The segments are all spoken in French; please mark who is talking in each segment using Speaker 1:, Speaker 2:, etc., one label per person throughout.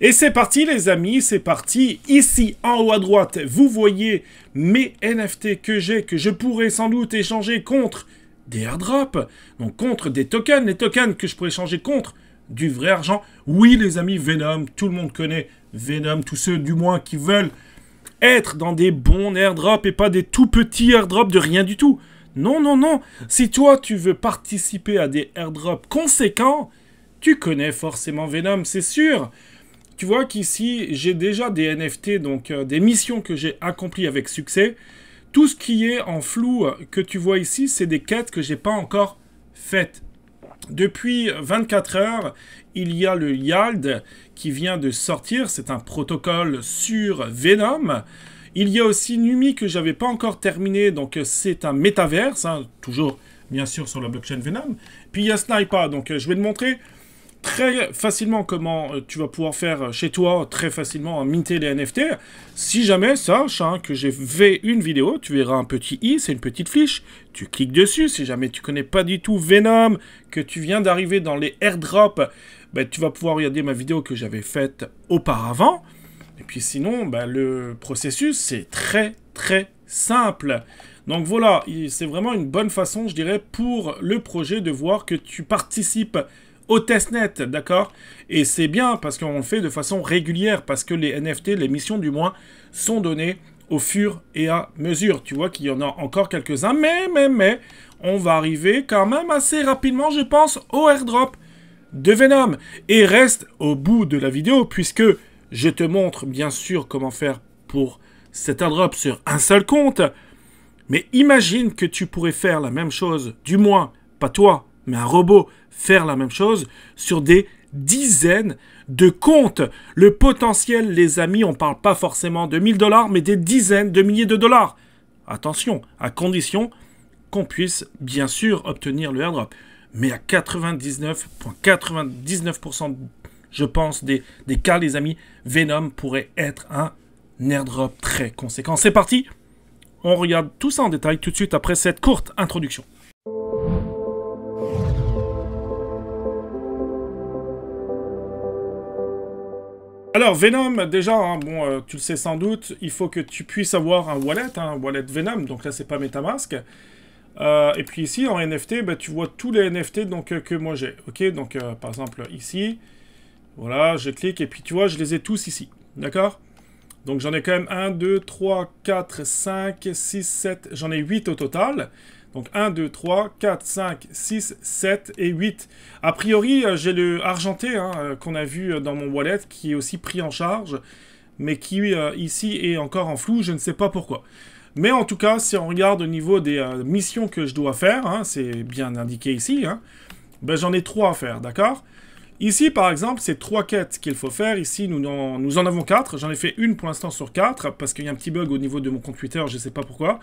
Speaker 1: Et c'est parti les amis, c'est parti. Ici en haut à droite, vous voyez mes NFT que j'ai, que je pourrais sans doute échanger contre des airdrops, donc contre des tokens, les tokens que je pourrais échanger contre du vrai argent. Oui les amis, Venom, tout le monde connaît Venom, tous ceux du moins qui veulent être dans des bons airdrops et pas des tout petits airdrops de rien du tout. Non, non, non. Si toi, tu veux participer à des airdrops conséquents, tu connais forcément Venom, c'est sûr. Tu vois qu'ici, j'ai déjà des NFT, donc euh, des missions que j'ai accomplies avec succès. Tout ce qui est en flou que tu vois ici, c'est des quêtes que j'ai pas encore faites. Depuis 24 heures, il y a le YALD qui vient de sortir. C'est un protocole sur Venom. Il y a aussi Numi que j'avais pas encore terminé, donc c'est un métaverse, hein, toujours bien sûr sur la blockchain Venom. Puis il y a Sniper, donc euh, je vais te montrer très facilement comment euh, tu vas pouvoir faire euh, chez toi très facilement minter les NFT. Si jamais, sache hein, que j'ai fait une vidéo, tu verras un petit i, c'est une petite fiche, tu cliques dessus. Si jamais tu connais pas du tout Venom, que tu viens d'arriver dans les airdrops, ben, tu vas pouvoir regarder ma vidéo que j'avais faite auparavant. Et puis sinon, ben, le processus, c'est très très simple. Donc voilà, c'est vraiment une bonne façon, je dirais, pour le projet de voir que tu participes au testnet, d'accord? Et c'est bien parce qu'on le fait de façon régulière, parce que les NFT, les missions du moins, sont données au fur et à mesure. Tu vois qu'il y en a encore quelques-uns, mais, mais, mais, on va arriver quand même assez rapidement, je pense, au airdrop de Venom. Et reste au bout de la vidéo, puisque je te montre bien sûr comment faire pour cet airdrop sur un seul compte. Mais imagine que tu pourrais faire la même chose, du moins, pas toi, mais un robot faire la même chose sur des dizaines de comptes. Le potentiel, les amis, on parle pas forcément de 1000 dollars, mais des dizaines de milliers de dollars. Attention, à condition qu'on puisse bien sûr obtenir le airdrop. Mais à 99,99%, je pense, des, des cas, les amis, Venom pourrait être un airdrop très conséquent. C'est parti On regarde tout ça en détail tout de suite après cette courte introduction. Alors, Venom, déjà, hein, bon, euh, tu le sais sans doute, il faut que tu puisses avoir un wallet, hein, un wallet Venom, donc là, c'est pas Metamask. Euh, et puis ici, en NFT, bah, tu vois tous les NFT donc, euh, que moi j'ai. Ok, donc par exemple, ici, voilà, je clique, et puis tu vois, je les ai tous ici. D'accord? Donc j'en ai quand même 1, 2, 3, 4, 5, 6, 7, j'en ai 8 au total. Donc 1, 2, 3, 4, 5, 6, 7 et 8. A priori, euh, j'ai le argenté hein, euh, qu'on a vu euh, dans mon wallet qui est aussi pris en charge, mais qui ici est encore en flou, je ne sais pas pourquoi. Mais en tout cas, si on regarde au niveau des missions que je dois faire, hein, c'est bien indiqué ici, hein, ben, j'en ai trois à faire, d'accord? Ici, par exemple, c'est trois quêtes qu'il faut faire. Ici, nous en, avons quatre. J'en ai fait une pour l'instant sur quatre, parce qu'il y a un petit bug au niveau de mon compte Twitter, je ne sais pas pourquoi.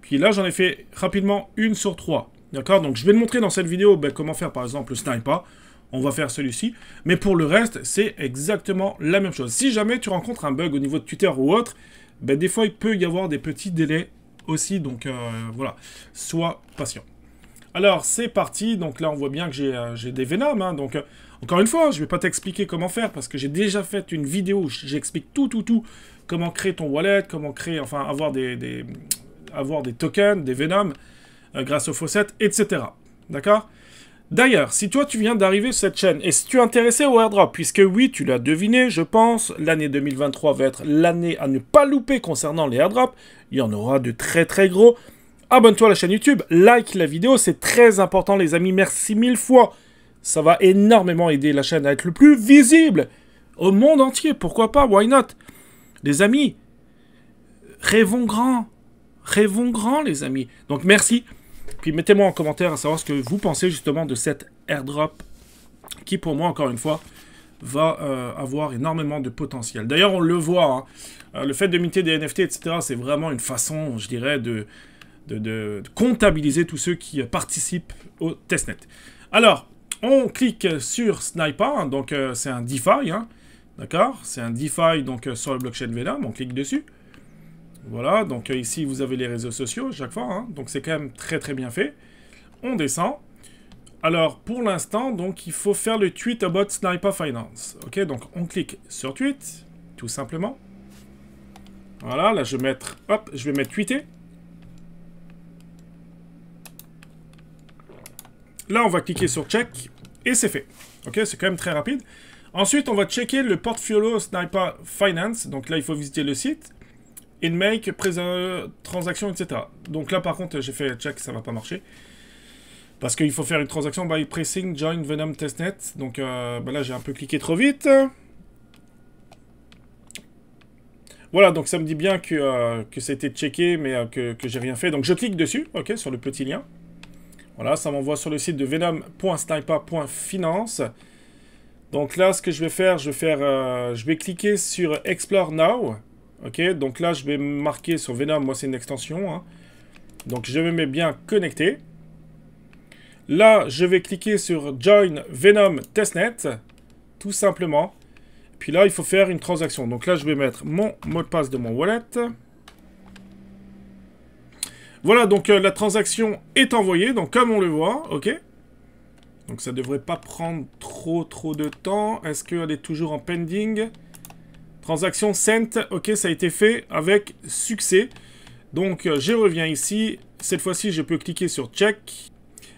Speaker 1: Puis là, j'en ai fait rapidement une sur trois. D'accord? Donc, je vais te montrer dans cette vidéo ben, comment faire, par exemple, le sniper. On va faire celui-ci. Mais pour le reste, c'est exactement la même chose. Si jamais tu rencontres un bug au niveau de Twitter ou autre, ben, des fois, il peut y avoir des petits délais aussi. Donc, euh, voilà. Sois patient. Alors, c'est parti. Donc là, on voit bien que j'ai euh, des Venom. Hein. donc, encore une fois, je ne vais pas t'expliquer comment faire parce que j'ai déjà fait une vidéo où j'explique tout, tout, tout. Comment créer ton wallet, comment créer, enfin, avoir des, avoir des tokens, des Venom, euh, grâce aux faucettes, etc. D'accord? D'ailleurs, si toi tu viens d'arriver sur cette chaîne, et si tu es intéressé au airdrop, puisque oui, tu l'as deviné, je pense, l'année 2023 va être l'année à ne pas louper concernant les airdrops, il y en aura de très très gros. Abonne-toi à la chaîne YouTube, like la vidéo, c'est très important les amis, merci mille fois. Ça va énormément aider la chaîne à être le plus visible au monde entier, pourquoi pas, why not? Les amis, rêvons grand. Rêvons grand, les amis. Donc, merci. Puis, mettez-moi en commentaire à savoir ce que vous pensez justement de cette airdrop qui, pour moi, encore une fois, va euh, avoir énormément de potentiel. D'ailleurs, on le voit, hein. euh, le fait de minter des NFT, etc., c'est vraiment une façon, je dirais, de, comptabiliser tous ceux qui participent au testnet. Alors, on clique sur Sniper, hein. donc euh, c'est un DeFi, hein. d'accord? C'est un DeFi donc, sur la blockchain Venom, on clique dessus. Voilà, donc euh, ici vous avez les réseaux sociaux à chaque fois, hein. donc c'est quand même très très bien fait. On descend, Alors, pour l'instant, donc, il faut faire le tweet about Sniper Finance. Ok, donc on clique sur tweet, tout simplement. Voilà, là je vais mettre, hop, je vais mettre tweeter. Là, on va cliquer sur check et c'est fait. Ok, c'est quand même très rapide. Ensuite, on va checker le portfolio Sniper Finance. Donc là, il faut visiter le site. In make, transaction, etc. Donc là, par contre, j'ai fait check, ça va pas marcher. Parce qu'il faut faire une transaction by pressing join Venom testnet. Donc euh, bah là, j'ai un peu cliqué trop vite. Voilà, donc ça me dit bien que, euh, c'était checké, mais euh, que, que j'ai rien fait. Donc je clique dessus, ok, sur le petit lien. Voilà, ça m'envoie sur le site de venom.sniper.finance. Donc là, ce que je vais faire, je vais faire, euh, je vais cliquer sur Explore Now. Ok, donc là, je vais marquer sur Venom, moi c'est une extension. Hein. Donc je me mets bien connecté. Là, je vais cliquer sur Join Venom Testnet, tout simplement. Puis là, il faut faire une transaction. Donc là, je vais mettre mon mot de passe de mon wallet. Voilà, donc euh, la transaction est envoyée, donc comme on le voit, ok Donc ça devrait pas prendre trop trop de temps. Est-ce qu'elle est toujours en pending? Transaction sent, ok, ça a été fait avec succès. Donc euh, je reviens ici, cette fois-ci je peux cliquer sur check.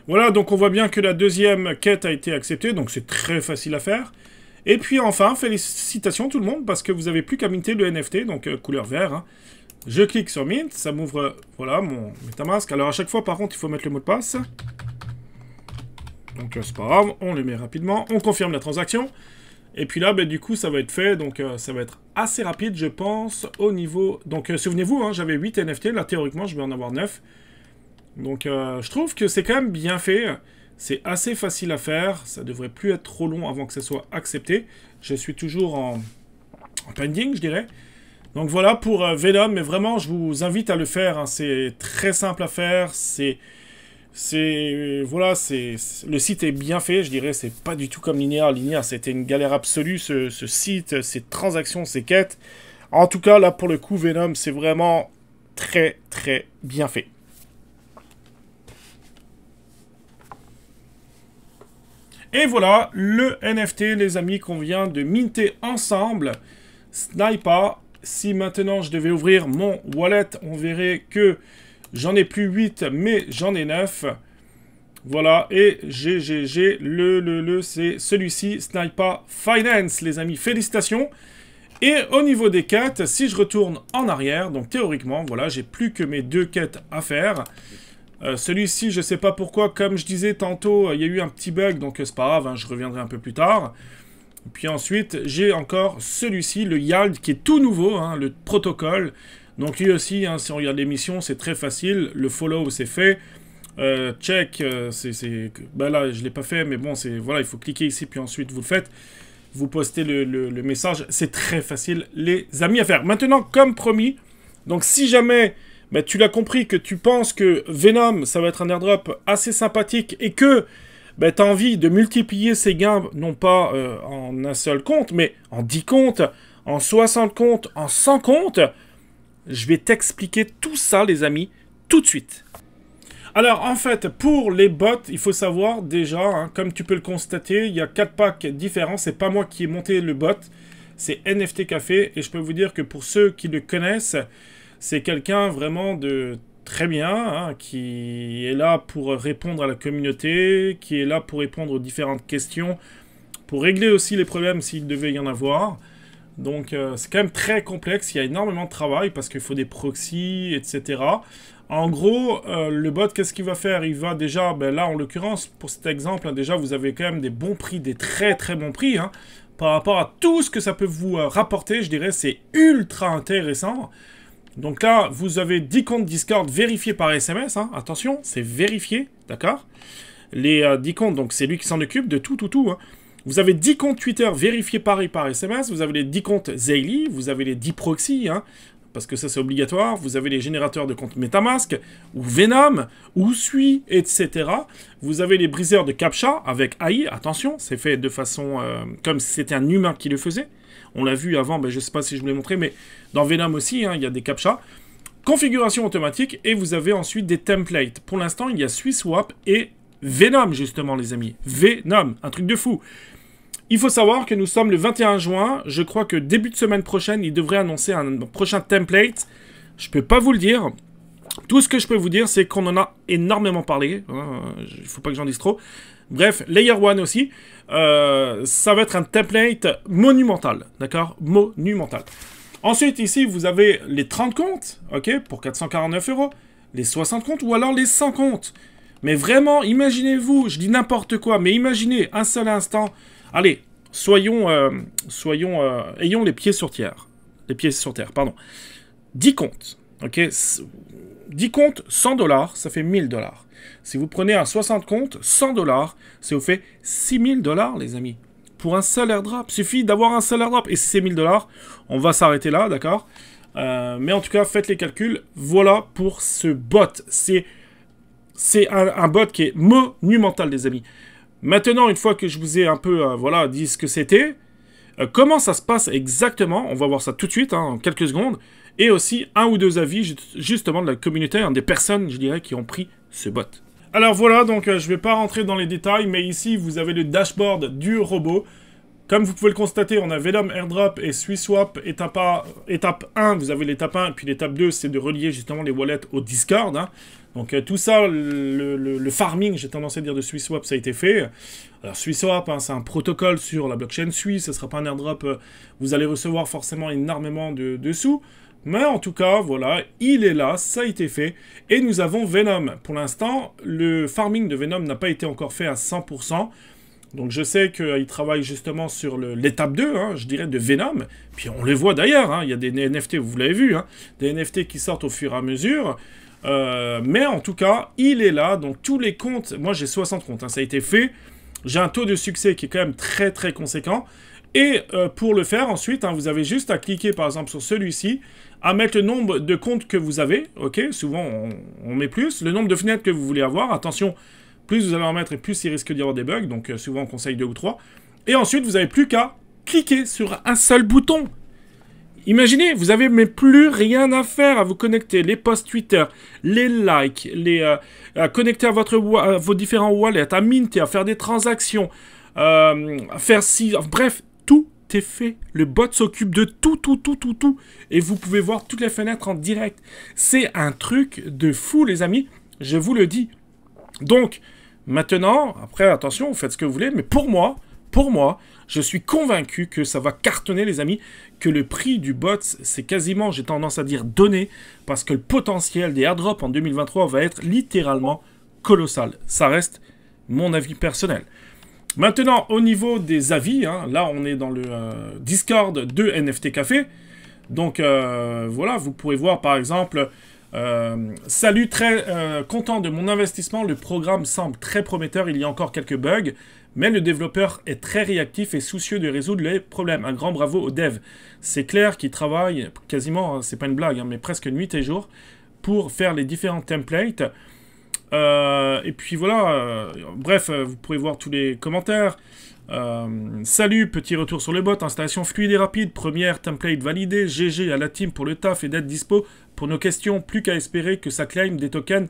Speaker 1: Voilà, donc on voit bien que la deuxième quête a été acceptée, donc c'est très facile à faire. Et puis enfin, félicitations tout le monde, parce que vous avez plus qu'à minter le NFT, donc euh, couleur vert. Hein. Je clique sur Mint, ça m'ouvre, voilà, mon MetaMask. Alors à chaque fois, par contre, il faut mettre le mot de passe. Donc euh, c'est pas grave, on le met rapidement, on confirme la transaction. Et puis là, ben, du coup, ça va être fait, donc euh, ça va être assez rapide, je pense, au niveau... Donc euh, souvenez-vous, hein, j'avais 8 NFT, là théoriquement, je vais en avoir 9. Donc je trouve que c'est quand même bien fait. C'est assez facile à faire, ça devrait plus être trop long avant que ça soit accepté. Je suis toujours en, en pending, je dirais. Donc voilà pour euh, Venom, mais vraiment, je vous invite à le faire. Hein. C'est très simple à faire. C'est... C'est... Voilà, c'est... Le site est bien fait, je dirais. C'est pas du tout comme Linéaire. Linéaire, c'était une galère absolue, ce, ce site, ces transactions, ces quêtes. En tout cas, là, pour le coup, Venom, c'est vraiment très, très bien fait. Et voilà, le NFT, les amis, qu'on vient de minter ensemble. Sniper si maintenant je devais ouvrir mon wallet, on verrait que j'en ai plus 8, mais j'en ai 9. Voilà, et GGG, le, le, le, c'est celui-ci, Sniper Finance, les amis, félicitations. Et au niveau des quêtes, si je retourne en arrière, donc théoriquement, voilà, j'ai plus que mes deux quêtes à faire. Euh, celui-ci, je sais pas pourquoi, comme je disais tantôt, il y a eu un petit bug, donc c'est pas grave, hein, je reviendrai un peu plus tard. Puis ensuite, j'ai encore celui-ci, le YALD, qui est tout nouveau, hein, le protocole. Donc lui aussi, hein, si on regarde l'émission, c'est très facile. Le follow, c'est fait. Euh, check, euh, c'est... Ben là, je ne l'ai pas fait, mais bon, c'est... Voilà, il faut cliquer ici, puis ensuite, vous le faites. Vous postez le, message. C'est très facile, les amis, à faire. Maintenant, comme promis, donc si jamais... Ben, tu l'as compris que tu penses que Venom, ça va être un airdrop assez sympathique et que ben, tu envie de multiplier ces gains, non pas euh, en un seul compte, mais en 10 comptes, en 60 comptes, en 100 comptes, je vais t'expliquer tout ça, les amis, tout de suite. Alors, en fait, pour les bots, il faut savoir déjà, hein, comme tu peux le constater, il y a 4 packs différents. C'est pas moi qui ai monté le bot, c'est NFT Café. Et je peux vous dire que pour ceux qui le connaissent, c'est quelqu'un vraiment de très bien, hein, qui est là pour répondre à la communauté, qui est là pour répondre aux différentes questions, pour régler aussi les problèmes s'il devait y en avoir. Donc euh, c'est quand même très complexe, il y a énormément de travail parce qu'il faut des proxys, etc. En gros, euh, le bot, qu'est-ce qu'il va faire? Il va déjà, ben là en l'occurrence, pour cet exemple, hein, déjà vous avez quand même des bons prix, des très très bons prix, hein, par rapport à tout ce que ça peut vous euh, rapporter, je dirais, c'est ultra intéressant. Donc là, vous avez 10 comptes Discord vérifiés par SMS. Hein. Attention, c'est vérifié, d'accord? Les 10 euh, comptes, donc c'est lui qui s'en occupe de tout, tout, tout. Hein. Vous avez 10 comptes Twitter vérifiés par SMS. Vous avez les 10 comptes Zayli. Vous avez les 10 proxys, hein, parce que ça c'est obligatoire. Vous avez les générateurs de comptes Metamask, ou Venom, ou Sui, etc. Vous avez les briseurs de CAPTCHA avec AI. Attention, c'est fait de façon euh, comme si c'était un humain qui le faisait. On l'a vu avant, ben, je ne sais pas si je vous l'ai montré, mais dans Venom aussi, hein, il y a des captcha. Configuration automatique, et vous avez ensuite des templates. Pour l'instant, il y a SwissWap et Venom, justement, les amis. Venom, un truc de fou. Il faut savoir que nous sommes le 21 juin. Je crois que début de semaine prochaine, il devrait annoncer un prochain template. Je peux pas vous le dire. Tout ce que je peux vous dire, c'est qu'on en a énormément parlé. Il hein, ne faut pas que j'en dise trop. Bref, Layer 1 aussi. Euh, ça va être un template monumental. D'accord? Monumental. Ensuite, ici, vous avez les 30 comptes, ok, pour 449 euros. Les 60 comptes ou alors les 100 comptes. Mais vraiment, imaginez-vous, je dis n'importe quoi, mais imaginez un seul instant. Allez, soyons, euh, soyons, euh, ayons les pieds sur terre. Les pieds sur terre, pardon. 10 comptes, ok 10 comptes, 100 dollars, ça fait 1000 dollars. Si vous prenez un 60 comptes, 100 dollars, ça vous fait 6000 dollars, les amis. Pour un seul airdrop. Suffit d'avoir un seul airdrop. Et si c'est 1000 dollars, on va s'arrêter là, d'accord? Euh, Mais en tout cas, faites les calculs. Voilà pour ce bot. C'est c'est un, bot qui est monumental, les amis. Maintenant, une fois que je vous ai un peu euh, voilà, dit ce que c'était, euh, comment ça se passe exactement? On va voir ça tout de suite, hein, en quelques secondes. Et aussi un ou deux avis justement de la communauté, hein, des personnes, je dirais, qui ont pris ce bot. Alors voilà, donc euh, je ne vais pas rentrer dans les détails, mais ici vous avez le dashboard du robot. Comme vous pouvez le constater, on a Venom Airdrop et SwissWap. Étape, étape 1, vous avez l'étape 1, puis l'étape 2, c'est de relier justement les wallets au Discord. Hein. Donc euh, tout ça, le, farming, j'ai tendance à dire de SwissSwap, ça a été fait. Alors SwissSwap, hein, c'est un protocole sur la blockchain suisse, ce ne sera pas un airdrop, euh, vous allez recevoir forcément énormément de, sous. Mais en tout cas, voilà, il est là, ça a été fait. Et nous avons Venom. Pour l'instant, le farming de Venom n'a pas été encore fait à 100%. Donc je sais qu'il travaille justement sur l'étape 2, hein, je dirais, de Venom. Puis on les voit d'ailleurs, il y a des NFT, vous l'avez vu, des NFT qui sortent au fur et à mesure. Euh, mais en tout cas, il est là. Donc tous les comptes, moi j'ai 60 comptes, hein, ça a été fait. J'ai un taux de succès qui est quand même très très conséquent. Et euh, pour le faire ensuite, hein, vous avez juste à cliquer par exemple sur celui-ci, à mettre le nombre de comptes que vous avez. Ok, souvent on, met plus. Le nombre de fenêtres que vous voulez avoir. Attention, plus vous allez en mettre et plus il risque d'y avoir des bugs. Donc euh, souvent on conseille deux ou trois. Et ensuite, vous n'avez plus qu'à cliquer sur un seul bouton. Imaginez, vous avez plus rien à faire à vous connecter, les posts Twitter, les likes, les euh, à connecter à votre vos différents wallets, à minter, à faire des transactions, euh, faire si, bref, tout fait. Le bot s'occupe de tout, tout, tout, tout, tout, et vous pouvez voir toutes les fenêtres en direct. C'est un truc de fou, les amis. Je vous le dis. Donc, maintenant, après, attention, faites ce que vous voulez, mais pour moi, pour moi, je suis convaincu que ça va cartonner, les amis, que le prix du bot, c'est quasiment, j'ai tendance à dire, donné, parce que le potentiel des airdrops en 2023 va être littéralement colossal. Ça reste mon avis personnel. Maintenant, au niveau des avis, hein, là, on est dans le euh, Discord de NFT Café. Donc, euh, voilà, vous pourrez voir, par exemple... Euh, salut, très content de mon investissement. Le programme semble très prometteur. Il y a encore quelques bugs. Mais le développeur est très réactif et soucieux de résoudre les problèmes. Un grand bravo aux devs. C'est clair qu'ils travaillent quasiment, hein, c'est pas une blague, hein, mais presque nuit et jour pour faire les différents templates. Euh, et puis voilà, euh, bref, euh, vous pourrez voir tous les commentaires. salut, petit retour sur le bot, installation fluide et rapide, première template validée, GG à la team pour le taf et d'être dispo pour nos questions, plus qu'à espérer que ça claim des tokens.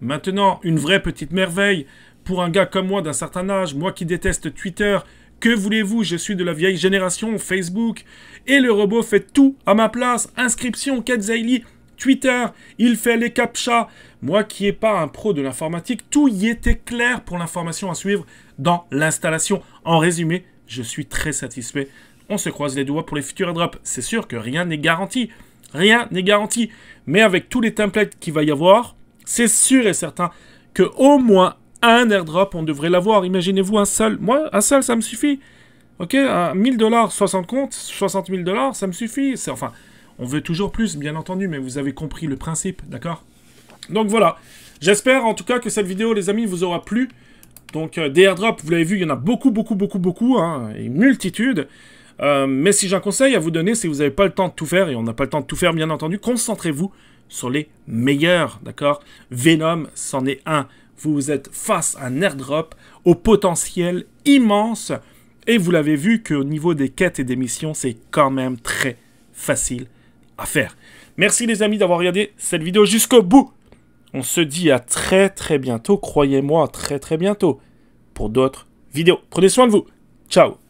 Speaker 1: Maintenant, une vraie petite merveille, pour un gars comme moi d'un certain âge, moi qui déteste Twitter, que voulez-vous, je suis de la vieille génération, Facebook, et le robot fait tout à ma place, inscription, Ketzaili, Twitter, il fait les captcha. Moi qui n'ai pas un pro de l'informatique, tout y était clair pour l'information à suivre dans l'installation. En résumé, je suis très satisfait. On se croise les doigts pour les futurs airdrops. C'est sûr que rien n'est garanti. Rien n'est garanti. Mais avec tous les templates qu'il va y avoir, c'est sûr et certain que au moins un airdrop, on devrait l'avoir. Imaginez-vous un seul. Moi, un seul, ça me suffit. Ok, 1000 dollars, 60 comptes, 60 000 dollars, ça me suffit. C'est enfin, on veut toujours plus, bien entendu, mais vous avez compris le principe, d'accord? Donc voilà. J'espère en tout cas que cette vidéo, les amis, vous aura plu. Donc euh, des airdrops, vous l'avez vu, il y en a beaucoup, beaucoup, beaucoup, beaucoup, hein, et multitude. Euh, mais si j'ai un conseil à vous donner, si vous n'avez pas le temps de tout faire, et on n'a pas le temps de tout faire, bien entendu, concentrez-vous sur les meilleurs, d'accord? Venom, c'en est un vous êtes face à un airdrop au potentiel immense. Et vous l'avez vu qu'au niveau des quêtes et des missions, c'est quand même très facile Merci les amis d'avoir regardé cette vidéo jusqu'au bout. On se dit à très très bientôt, croyez-moi, très très bientôt, pour d'autres vidéos. Prenez soin de vous. Ciao